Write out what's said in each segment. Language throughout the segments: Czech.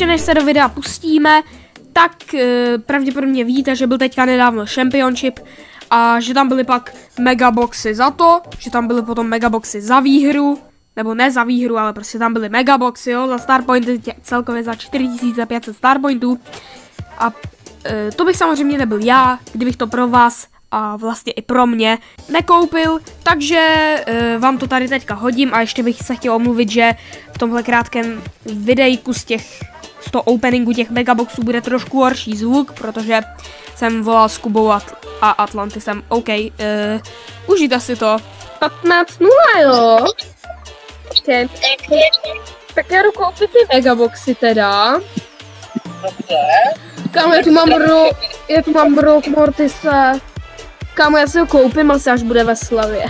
ještě než se do videa pustíme, tak uh, pravděpodobně víte, že byl teďka nedávno Championship a že tam byly pak megaboxy za to, že tam byly potom megaboxy za výhru, nebo ne za výhru, ale prostě tam byly megaboxy, jo, za starpointy celkově za 4500 starpointů. A uh, to bych samozřejmě nebyl já, kdybych to pro vás a vlastně i pro mě nekoupil, takže uh, vám to tady teďka hodím a ještě bych se chtěl omluvit, že v tomhle krátkém videjku z těch z toho openingu těch megaboxů bude trošku horší zvuk, protože jsem volal s Kubou At- a Atlantisem. OK, uh, užijte si to. 15 0, jo? Okay. Tak já jdu koupit ty megaboxy teda. Kámo, já tu mám ro, já tu mám rok Mortise. Kámo, já si ho koupím asi až bude ve slavě.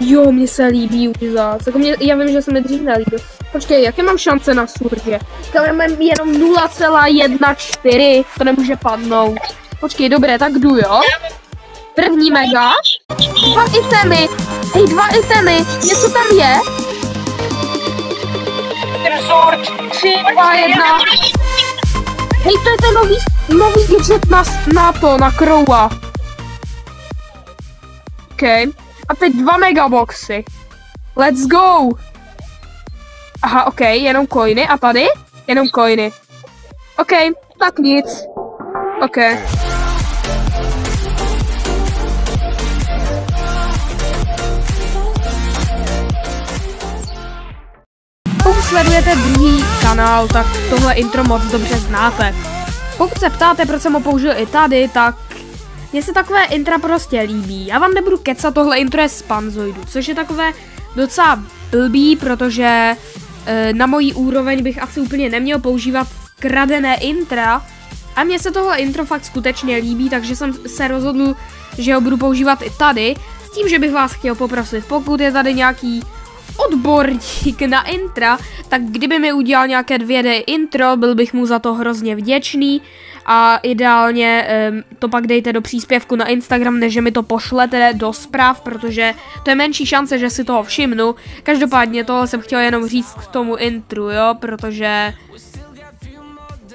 Jo, mně se líbí už zás. Jako mě, já vím, že se mi dřív nelíbil. Počkej, jaké mám šance na surže? Kámo, já mám jenom 0,14, to nemůže padnout. Počkej, dobré, tak jdu, jo? První mega. Dva itemy. Hej, dva itemy. Něco tam je? Tři, dva, jedna. Hej, to je ten nový, nový gadget na, na to, na Crowa. OK. A teď dva megaboxy. Let's go. Aha, OK, jenom coiny. A tady? Jenom coiny. OK, tak nic. OK. Pokud sledujete druhý kanál, tak tohle intro moc dobře znáte. Pokud se ptáte, proč jsem ho použil i tady, tak mně se takové intra prostě líbí. Já vám nebudu kecat, tohle intro je z Panzoidu, což je takové docela blbý, protože na mojí úroveň bych asi úplně neměl používat kradené intra. A mně se tohle intro fakt skutečně líbí, takže jsem se rozhodl, že ho budu používat i tady. S tím, že bych vás chtěl poprosit, pokud je tady nějaký odborník na intra, tak kdyby mi udělal nějaké 2D intro, byl bych mu za to hrozně vděčný a ideálně um, to pak dejte do příspěvku na Instagram, než mi to pošlete do zpráv, protože to je menší šance, že si toho všimnu. Každopádně tohle jsem chtěl jenom říct k tomu intru, jo, protože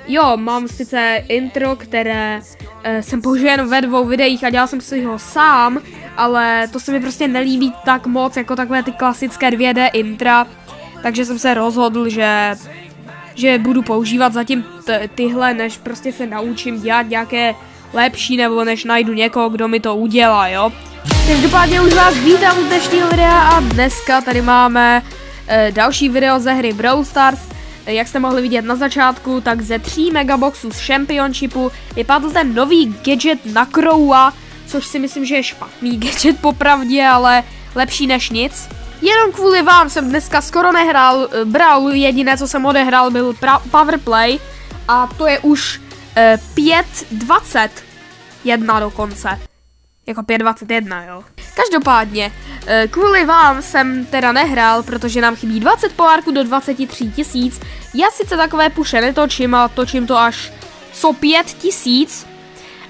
Jo, mám sice intro, které uh, jsem použil jen ve dvou videích a dělal jsem si ho sám, ale to se mi prostě nelíbí tak moc jako takové ty klasické 2D intra, takže jsem se rozhodl, že že budu používat zatím tyhle, než prostě se naučím dělat nějaké lepší, nebo než najdu někoho, kdo mi to udělá, jo. Každopádně už vás vítám u dnešního videa a dneska tady máme e, další video ze hry Brawl Stars. Jak jste mohli vidět na začátku, tak ze 3 megaboxů z Championshipu vypadl ten nový gadget na Crowa, což si myslím, že je špatný gadget popravdě, ale lepší než nic. Jenom kvůli vám jsem dneska skoro nehrál uh, Brawl, jediné co jsem odehrál byl Powerplay a to je už 5.20 jedna dokonce. Jako 5.21, jo. Každopádně, uh, kvůli vám jsem teda nehrál, protože nám chybí 20 pohárků do 23 tisíc. Já sice takové puše netočím a točím to až co 5 tisíc,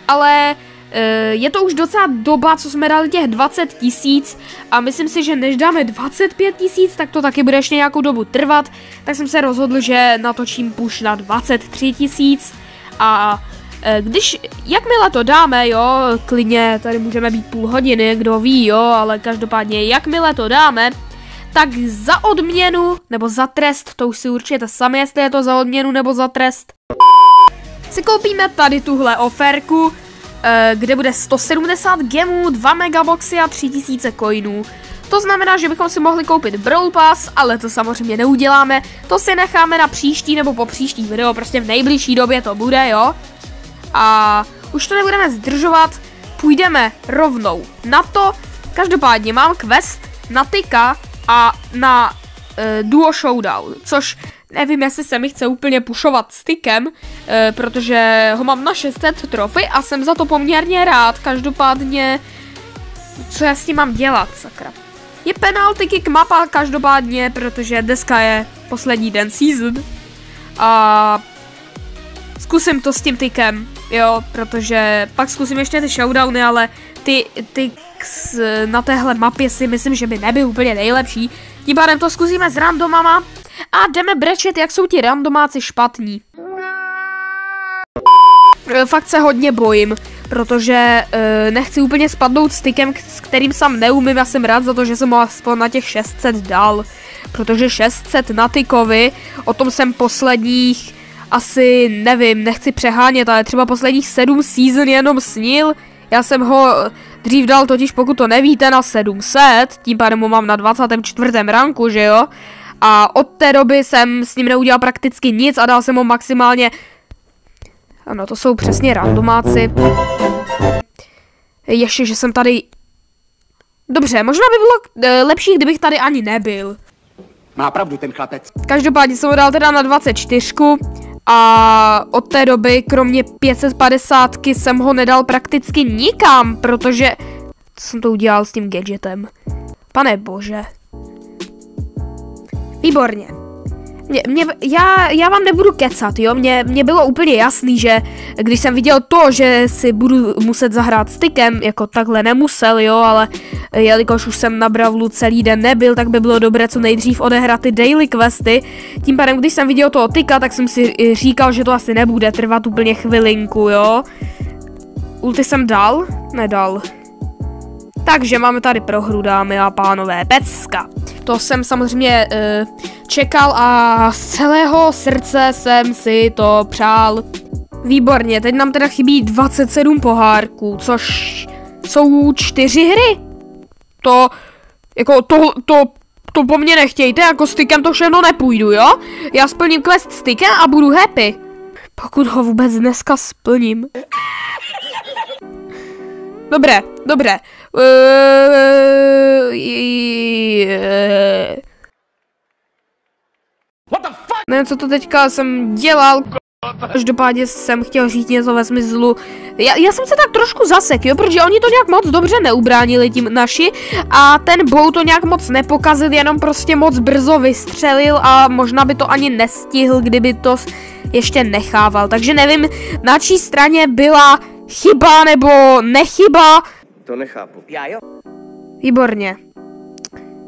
ale Eh, je to už docela doba, co jsme dali těch 20 tisíc a myslím si, že než dáme 25 tisíc, tak to taky bude ještě nějakou dobu trvat, tak jsem se rozhodl, že natočím push na 23 tisíc a eh, když, jakmile to dáme, jo, klidně tady můžeme být půl hodiny, kdo ví, jo, ale každopádně, jakmile to dáme, tak za odměnu, nebo za trest, to už si určitě sami, jestli je to za odměnu nebo za trest, si koupíme tady tuhle oferku, Eh, kde bude 170 gemů, 2 megaboxy a 3000 coinů. To znamená, že bychom si mohli koupit Brawl Pass, ale to samozřejmě neuděláme. To si necháme na příští nebo po příští video, prostě v nejbližší době to bude, jo. A už to nebudeme zdržovat, půjdeme rovnou na to. Každopádně mám quest na Tyka a na uh, Duo Showdown, což Nevím, jestli se mi chce úplně pušovat stykem, e, protože ho mám na 600 trofy a jsem za to poměrně rád. Každopádně, co já s tím mám dělat, sakra. Je penalty kick mapa každopádně, protože dneska je poslední den season. A zkusím to s tím tykem, jo, protože pak zkusím ještě ty showdowny, ale ty, ty na téhle mapě si myslím, že by nebyl úplně nejlepší. Tím pádem to zkusíme s randomama a jdeme brečet, jak jsou ti randomáci špatní. E, Fakt se hodně bojím, protože uh, nechci úplně spadnout stykem, s kterým sám neumím. Já jsem rád za to, že jsem ho aspoň na těch 600 dal. Protože 600 na tykovi, o tom jsem posledních asi, nevím, nechci přehánět, ale třeba posledních 7 season jenom snil. Já jsem ho dřív dal totiž, pokud to nevíte, na 700, tím pádem ho mám na 24. ranku, že jo? A od té doby jsem s ním neudělal prakticky nic a dal jsem ho maximálně ano, to jsou přesně randomáci. Ještě, že jsem tady... Dobře, možná by bylo e, lepší, kdybych tady ani nebyl. Má pravdu ten chlapec. Každopádně jsem ho dal teda na 24 a od té doby, kromě 550 jsem ho nedal prakticky nikam, protože... Co jsem to udělal s tím gadgetem? Pane bože. Výborně. Mě, mě, já, já vám nebudu kecat, jo? Mně, mně bylo úplně jasný, že když jsem viděl to, že si budu muset zahrát stykem, jako takhle nemusel, jo, ale jelikož už jsem na Bravlu celý den nebyl, tak by bylo dobré co nejdřív odehrát ty daily questy. Tím pádem, když jsem viděl toho tyka, tak jsem si říkal, že to asi nebude trvat úplně chvilinku, jo? Ulty jsem dal? Nedal. Takže máme tady prohru, dámy a pánové, pecka. To jsem samozřejmě uh, čekal a z celého srdce jsem si to přál. Výborně, teď nám teda chybí 27 pohárků, což jsou čtyři hry. To, jako to, to, to po mně nechtějte, jako stykem to všechno nepůjdu, jo? Já splním quest stykem a budu happy. Pokud ho vůbec dneska splním. Dobré, dobré. Nevím, co to teďka jsem dělal. Každopádně jsem chtěl říct něco ve smyslu, já, já jsem se tak trošku zasek, jo, protože oni to nějak moc dobře neubránili tím naši a ten Bow to nějak moc nepokazil, jenom prostě moc brzo vystřelil a možná by to ani nestihl, kdyby to ještě nechával, takže nevím, na čí straně byla chyba nebo nechyba, To nechápu. Já jo. Výborně.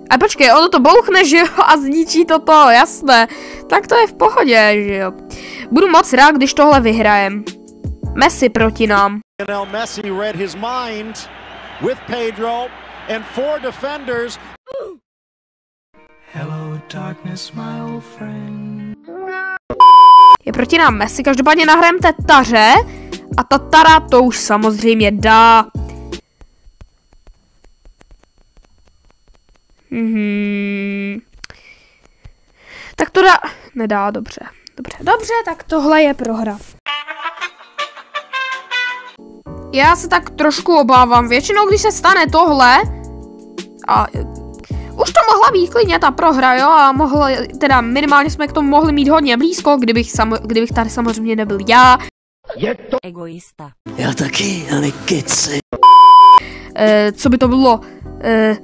A počkej, ono to bouchne, že jo, a zničí to to, jasné. Tak to je v pohodě, že jo. Budu moc rád, když tohle vyhrajem. Messi proti nám. Lionel Messi read his mind with Pedro and four defenders. Hello, darkness, my old friend. Je proti nám Messi, každopádně nahrajem té taře. A ta tara to už samozřejmě dá. Mhm. Tak to dá... Nedá, dobře. Dobře, dobře, tak tohle je prohra. Já se tak trošku obávám. Většinou, když se stane tohle, a už to mohla být klidně ta prohra, jo, a mohla, teda minimálně jsme k tomu mohli mít hodně blízko, kdybych, samo, kdybych tady samozřejmě nebyl já. Egoista. Já taky, ale keci. E, co by to bylo, e,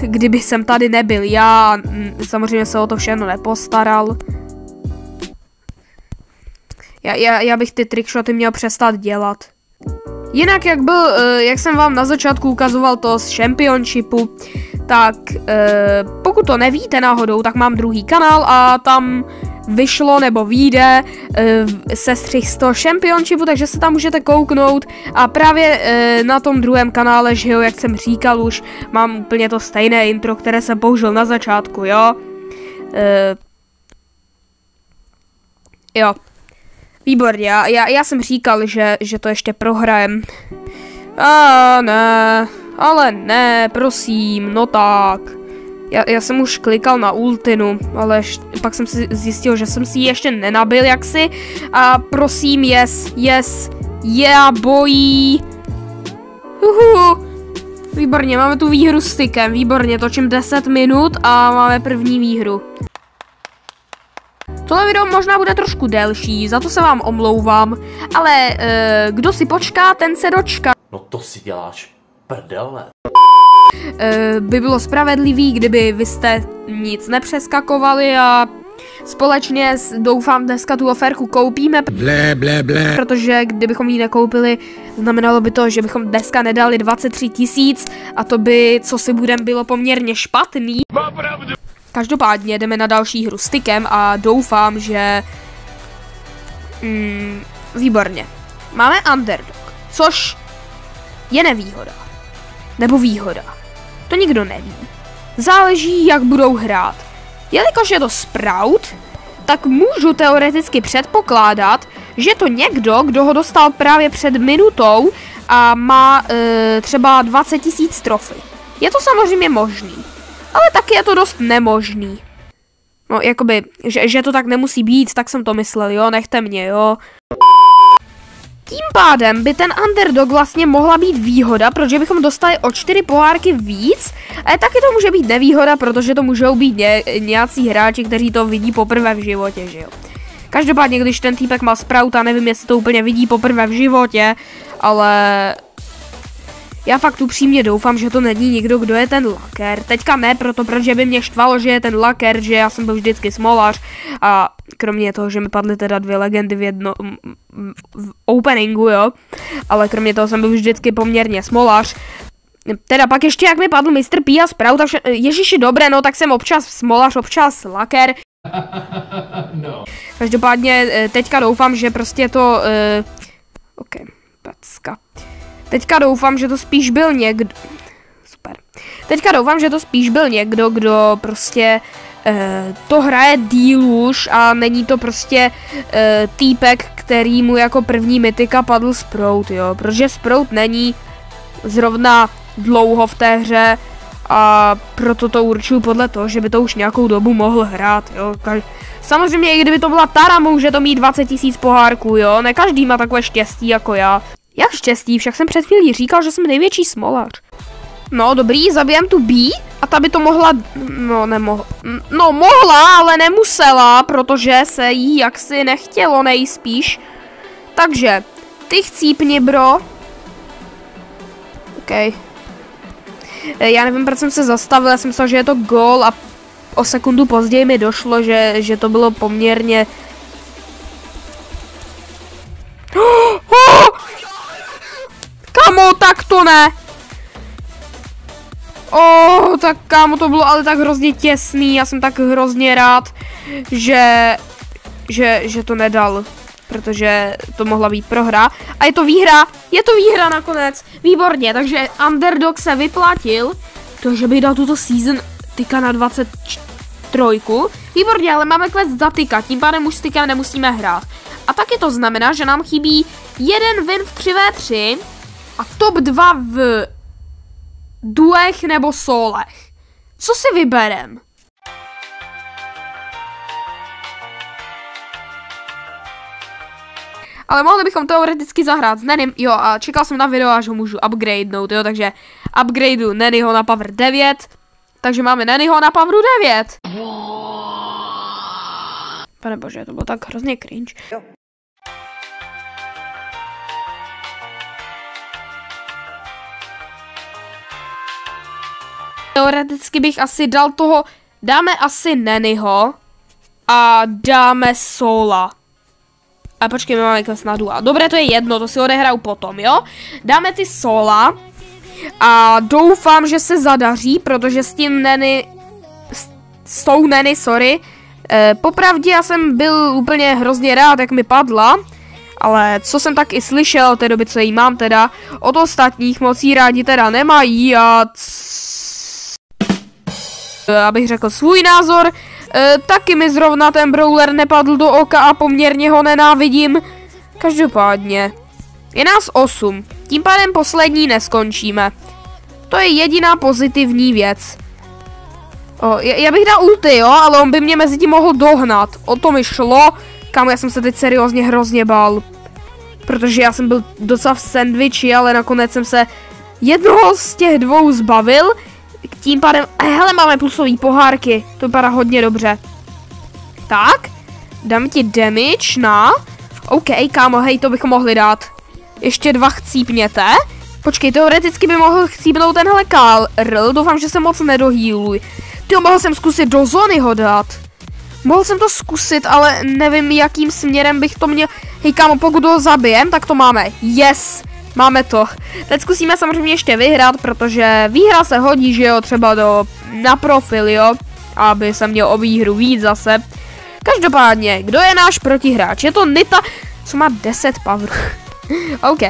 kdyby jsem tady nebyl já, mm, samozřejmě se o to všechno nepostaral. Já, já, já bych ty trickshoty měl přestat dělat. Jinak, jak byl, eh, jak jsem vám na začátku ukazoval to z Championshipu, tak eh, pokud to nevíte náhodou, tak mám druhý kanál a tam vyšlo nebo vyjde eh, sestřih z toho Championshipu, takže se tam můžete kouknout a právě eh, na tom druhém kanále, že jo, jak jsem říkal už, mám úplně to stejné intro, které jsem použil na začátku, jo. Eh, jo. Výborně, já, já, já jsem říkal, že, že to ještě prohrajem. A ne, ale ne, prosím, no tak. Já, já jsem už klikal na ultinu, ale pak jsem si zjistil, že jsem si ji ještě nenabil jaksi. A prosím, yes, yes, yeah, bojí. Uhu. Výborně, máme tu výhru s stykem, výborně, točím 10 minut a máme první výhru. Tohle video možná bude trošku delší, za to se vám omlouvám, ale e, kdo si počká, ten se dočká. No to si děláš prdele. E, by bylo spravedlivý, kdyby vy jste nic nepřeskakovali a společně doufám dneska tu oferku koupíme, Blé, blé, blé. protože kdybychom ji nekoupili, znamenalo by to, že bychom dneska nedali 23 tisíc a to by, co si budem, bylo poměrně špatný. Každopádně jdeme na další hru s tykem a doufám, že... Mm, výborně. Máme underdog, což je nevýhoda. Nebo výhoda. To nikdo neví. Záleží, jak budou hrát. Jelikož je to Sprout, tak můžu teoreticky předpokládat, že to někdo, kdo ho dostal právě před minutou a má e, třeba 20 tisíc trofy. Je to samozřejmě možný, ale taky je to dost nemožný. No, jakoby, že, že to tak nemusí být, tak jsem to myslel, jo, nechte mě, jo. Tím pádem by ten underdog vlastně mohla být výhoda, protože bychom dostali o čtyři pohárky víc, ale taky to může být nevýhoda, protože to můžou být ně, nějací hráči, kteří to vidí poprvé v životě, že jo. Každopádně, když ten týpek má Sprouta, nevím, jestli to úplně vidí poprvé v životě, ale já fakt upřímně doufám, že to není nikdo, kdo je ten laker. Teďka ne, proto protože by mě štvalo, že je ten laker, že já jsem byl vždycky smolař a kromě toho, že mi padly teda dvě legendy v jedno v openingu, jo, ale kromě toho jsem byl vždycky poměrně smolař, Teda pak ještě jak mi padl Mr. P a Sprout, takže ježiši dobré, no tak jsem občas smolař, občas laker. no. Každopádně eh, teďka doufám, že prostě to... Uh, ok, pecka. Teďka doufám, že to spíš byl někdo... Super. Teďka doufám, že to spíš byl někdo, kdo prostě uh, to hraje díl už a není to prostě uh, týpek, který mu jako první mytika padl Sprout, jo. Protože Sprout není zrovna dlouho v té hře a proto to určuju podle toho, že by to už nějakou dobu mohl hrát, jo. Samozřejmě, i kdyby to byla Tara, může to mít 20 tisíc pohárků, jo. Ne každý má takové štěstí jako já. Jak štěstí, však jsem před chvílí říkal, že jsem největší smolař. No dobrý, zabijem tu B a ta by to mohla, no nemohla, no mohla, ale nemusela, protože se jí jaksi nechtělo nejspíš. Takže, ty chcípni bro. OK. E, já nevím, proč jsem se zastavil, já jsem myslel, že je to gol a o sekundu později mi došlo, že, že to bylo poměrně... Oh! Kamo, tak to ne. Oh, tak kámo, to bylo ale tak hrozně těsný, já jsem tak hrozně rád, že, že, že to nedal, protože to mohla být prohra. A je to výhra, je to výhra nakonec, výborně, takže Underdog se vyplatil, to, že by dal tuto season tyka na 23. Výborně, ale máme quest za tyka, tím pádem už s tykem nemusíme hrát. A taky to znamená, že nám chybí jeden win v 3v3, a top 2 v duech nebo solech. Co si vyberem? Ale mohli bychom teoreticky zahrát s Nenym, jo, a čekal jsem na video, až ho můžu upgradenout, jo, takže upgradeu Nennyho na power 9, takže máme Nennyho na power 9. Pane bože, to bylo tak hrozně cringe. Teoreticky bych asi dal toho, dáme asi Nennyho a dáme Sola. A počkej, my máme quest na dual. Dobré, to je jedno, to si odehraju potom, jo? Dáme ty Sola a doufám, že se zadaří, protože s tím Nenny, s, s tou Nenny, sorry, e, popravdě já jsem byl úplně hrozně rád, jak mi padla, ale co jsem tak i slyšel té doby, co jí mám teda, od ostatních mocí rádi teda nemají a abych řekl svůj názor, e, taky mi zrovna ten brawler nepadl do oka a poměrně ho nenávidím. Každopádně, je nás 8, tím pádem poslední neskončíme. To je jediná pozitivní věc. O, já bych dal ulty, jo, ale on by mě mezi tím mohl dohnat. O to mi šlo. Kam já jsem se teď seriózně hrozně bál. Protože já jsem byl docela v sandviči, ale nakonec jsem se jednoho z těch dvou zbavil tím pádem, eh, hele, máme plusové pohárky, to vypadá hodně dobře. Tak, dám ti damage na, OK, kámo, hej, to bychom mohli dát. Ještě dva chcípněte. Počkej, teoreticky by mohl chcípnout tenhle Karl, doufám, že se moc nedohýluj. Ty mohl jsem zkusit do zóny ho dát. Mohl jsem to zkusit, ale nevím, jakým směrem bych to měl. Hej, kámo, pokud ho zabijem, tak to máme. Yes! Máme to. Teď zkusíme samozřejmě ještě vyhrát, protože výhra se hodí, že jo, třeba do, na profil, jo. aby jsem měl o výhru víc zase. Každopádně, kdo je náš protihráč? Je to Nita, co má 10 power. OK,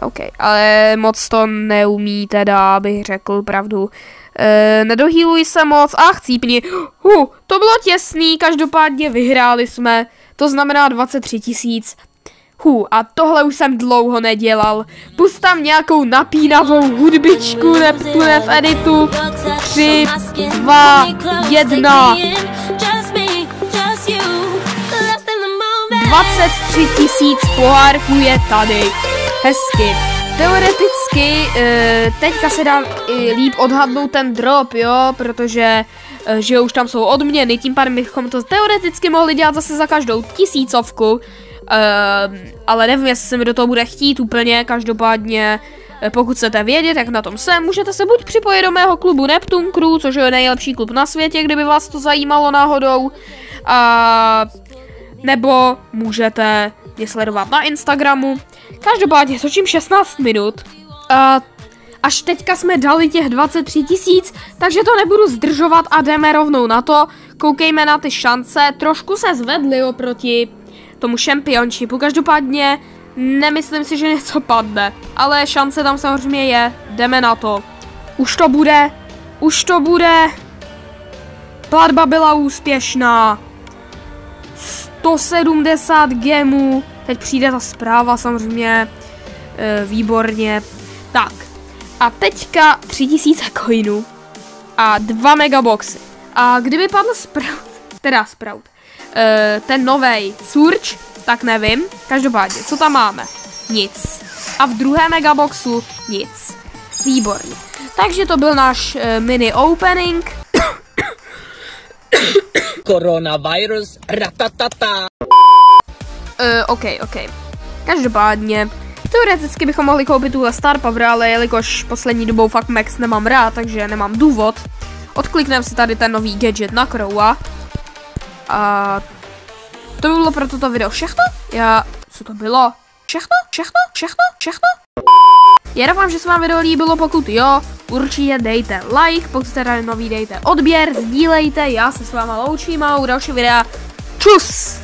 OK, ale moc to neumí teda, abych řekl pravdu. E, nedohýluj se moc, ach cípni. Hu, to bylo těsný, každopádně vyhráli jsme, to znamená 23 tisíc. Hu, a tohle už jsem dlouho nedělal. Pust tam nějakou napínavou hudbičku Neptune v editu. 3, 2, 1. 23 tisíc pohárků je tady. Hezky. Teoreticky e, teďka se dá líp odhadnout ten drop, jo, protože e, že už tam jsou odměny, tím pádem bychom to teoreticky mohli dělat zase za každou tisícovku, e, ale nevím, jestli se mi do toho bude chtít úplně, každopádně pokud chcete vědět, jak na tom jsem, můžete se buď připojit do mého klubu Neptune Crew, což je nejlepší klub na světě, kdyby vás to zajímalo náhodou, a nebo můžete mě sledovat na Instagramu. Každopádně točím 16 minut. A až teďka jsme dali těch 23 tisíc, takže to nebudu zdržovat a jdeme rovnou na to. Koukejme na ty šance, trošku se zvedly oproti tomu šampionšipu. Každopádně nemyslím si, že něco padne, ale šance tam samozřejmě je. Jdeme na to. Už to bude, už to bude. Platba byla úspěšná. 170 gemů. Teď přijde ta zpráva samozřejmě. E, výborně. Tak. A teďka 3000 coinů. A 2 megaboxy. A kdyby padl Sprout, teda Sprout, ten novej Surge, tak nevím. Každopádně, co tam máme? Nic. A v druhé megaboxu nic. Výborně. Takže to byl náš e, mini opening. Coronavirus, ratatata. Uh, OK, OK. Každopádně, teoreticky bychom mohli koupit tuhle Star Power, ale jelikož poslední dobou fakt Max nemám rád, takže nemám důvod. Odklikneme si tady ten nový gadget na Crowa. A to by bylo pro toto video všechno? Já, co to bylo? Všechno? Všechno? Všechno? Všechno? Já doufám, že se vám video líbilo, pokud jo, určitě dejte like, pokud jste tady nový, dejte odběr, sdílejte, já se s váma loučím a u dalšího videa. Čus!